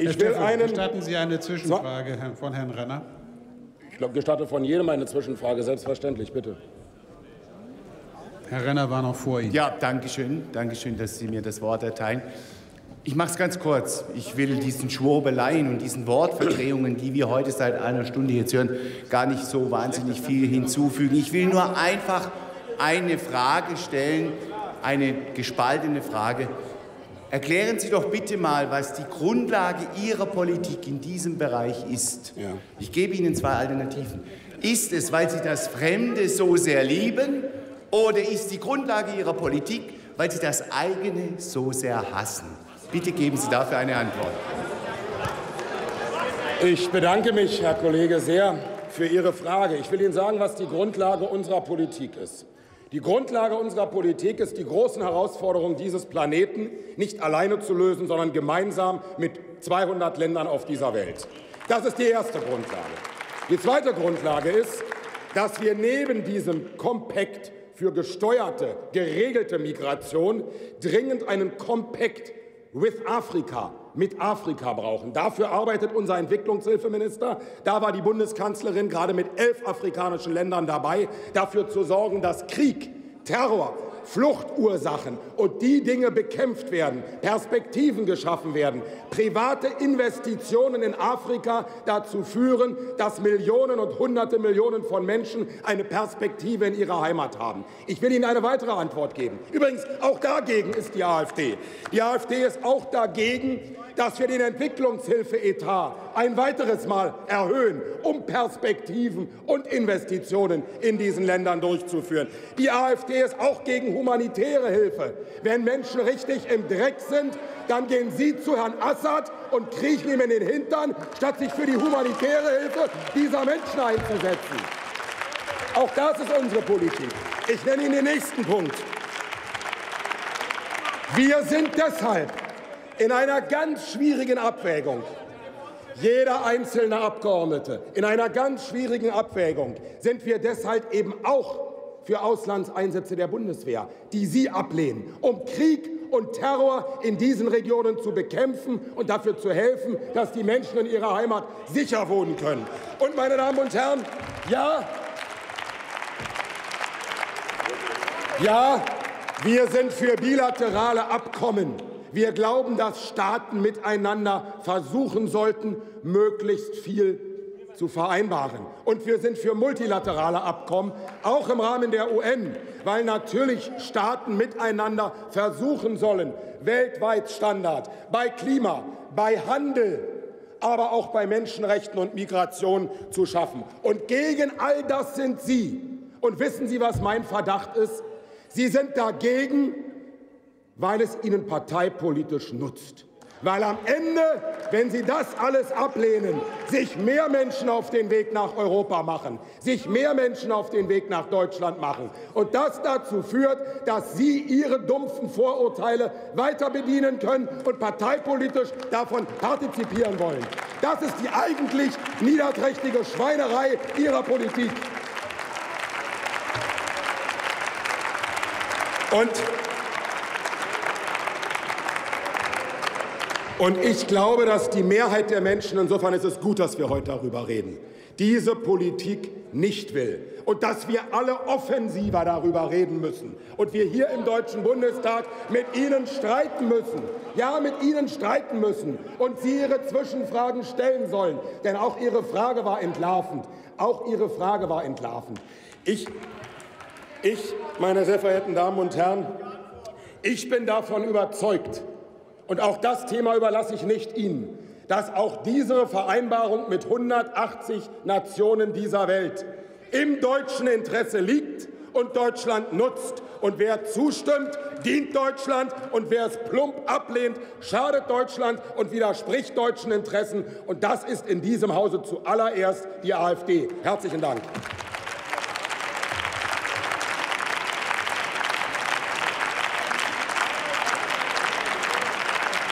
Ich Herr will Steffel, einen. Gestatten Sie eine Zwischenfrage Herr- von Herrn Renner? Ich gestatte von jedem eine Zwischenfrage, selbstverständlich, bitte. Herr Renner war noch vor Ihnen. Ja, danke schön. Danke schön, dass Sie mir das Wort erteilen. Ich mache es ganz kurz. Ich will diesen Schwurbeleien und diesen Wortverdrehungen, die wir heute seit einer Stunde jetzt hören, gar nicht so wahnsinnig viel hinzufügen. Ich will nur einfach eine Frage stellen, eine gespaltene Frage. Erklären Sie doch bitte mal, was die Grundlage Ihrer Politik in diesem Bereich ist. Ja. Ich gebe Ihnen zwei Alternativen. Ist es, weil Sie das Fremde so sehr lieben, oder ist die Grundlage Ihrer Politik, weil Sie das eigene so sehr hassen? Bitte geben Sie dafür eine Antwort. Ich bedanke mich, Herr Kollege, sehr für Ihre Frage. Ich will Ihnen sagen, was die Grundlage unserer Politik ist. Die Grundlage unserer Politik ist, die großen Herausforderungen dieses Planeten nicht alleine zu lösen, sondern gemeinsam mit 200 Ländern auf dieser Welt. Das ist die erste Grundlage. Die zweite Grundlage ist, dass wir neben diesem Kompakt für gesteuerte, geregelte Migration dringend einen Kompakt with Afrika, mit Afrika brauchen. Dafür arbeitet unser Entwicklungshilfeminister. Da war die Bundeskanzlerin gerade mit elf afrikanischen Ländern dabei, dafür zu sorgen, dass Krieg, Terror, Fluchtursachen und die Dinge bekämpft werden, Perspektiven geschaffen werden, private Investitionen in Afrika dazu führen, dass Millionen und Hunderte Millionen von Menschen eine Perspektive in ihrer Heimat haben. Ich will Ihnen eine weitere Antwort geben. Übrigens, auch dagegen ist die AfD. Die AfD ist auch dagegen, dass wir den Entwicklungshilfeetat ein weiteres Mal erhöhen, um Perspektiven und Investitionen in diesen Ländern durchzuführen. Die AfD ist auch gegen humanitäre Hilfe. Wenn Menschen richtig im Dreck sind, dann gehen Sie zu Herrn Assad und kriechen ihm in den Hintern, statt sich für die humanitäre Hilfe dieser Menschen einzusetzen. Auch das ist unsere Politik. Ich nenne Ihnen den nächsten Punkt. Wir sind deshalb in einer ganz schwierigen Abwägung. Jeder einzelne Abgeordnete in einer ganz schwierigen Abwägung sind wir deshalb eben auch für Auslandseinsätze der Bundeswehr, die Sie ablehnen, um Krieg und Terror in diesen Regionen zu bekämpfen und dafür zu helfen, dass die Menschen in ihrer Heimat sicher wohnen können. Und meine Damen und Herren, ja, ja, wir sind für bilaterale Abkommen. Wir glauben, dass Staaten miteinander versuchen sollten, möglichst viel zu vereinbaren. Und wir sind für multilaterale Abkommen, auch im Rahmen der UN, weil natürlich Staaten miteinander versuchen sollen, weltweit Standard bei Klima, bei Handel, aber auch bei Menschenrechten und Migration zu schaffen. Und gegen all das sind Sie. Und wissen Sie, was mein Verdacht ist? Sie sind dagegen, weil es Ihnen parteipolitisch nutzt. Weil am Ende, wenn Sie das alles ablehnen, sich mehr Menschen auf den Weg nach Europa machen, sich mehr Menschen auf den Weg nach Deutschland machen. Und das dazu führt, dass Sie Ihre dumpfen Vorurteile weiter bedienen können und parteipolitisch davon partizipieren wollen. Das ist die eigentlich niederträchtige Schweinerei Ihrer Politik. Und Und ich glaube, dass die Mehrheit der Menschen, insofern ist es gut, dass wir heute darüber reden, diese Politik nicht will. Und dass wir alle offensiver darüber reden müssen. Und wir hier im Deutschen Bundestag mit Ihnen streiten müssen. Ja, mit Ihnen streiten müssen. Und Sie Ihre Zwischenfragen stellen sollen. Denn auch Ihre Frage war entlarvend. Auch Ihre Frage war entlarvend. Ich, ich meine sehr verehrten Damen und Herren, ich bin davon überzeugt, und auch das Thema überlasse ich nicht Ihnen, dass auch diese Vereinbarung mit 180 Nationen dieser Welt im deutschen Interesse liegt und Deutschland nutzt. Und wer zustimmt, dient Deutschland. Und wer es plump ablehnt, schadet Deutschland und widerspricht deutschen Interessen. Und das ist in diesem Hause zuallererst die AfD. Herzlichen Dank.